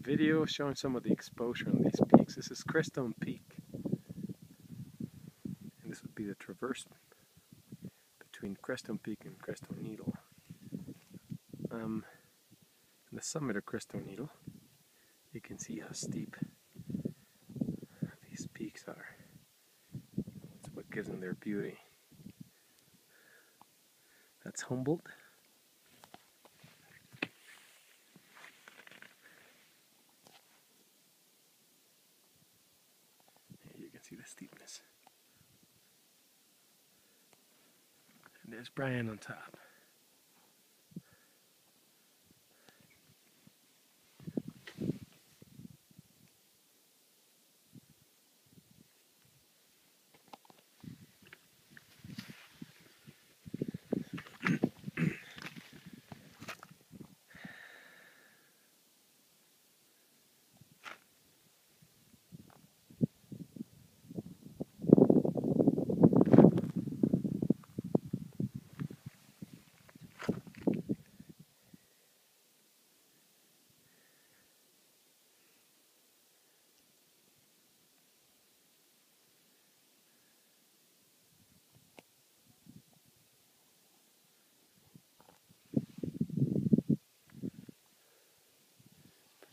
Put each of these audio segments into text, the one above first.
video showing some of the exposure on these peaks. This is Crestone Peak. And this would be the traverse between Crestone Peak and Crestone Needle. Um, the summit of Crestone Needle, you can see how steep these peaks are. That's what gives them their beauty. That's Humboldt. You can see the steepness. And there's Brian on top.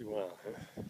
Pretty well, huh?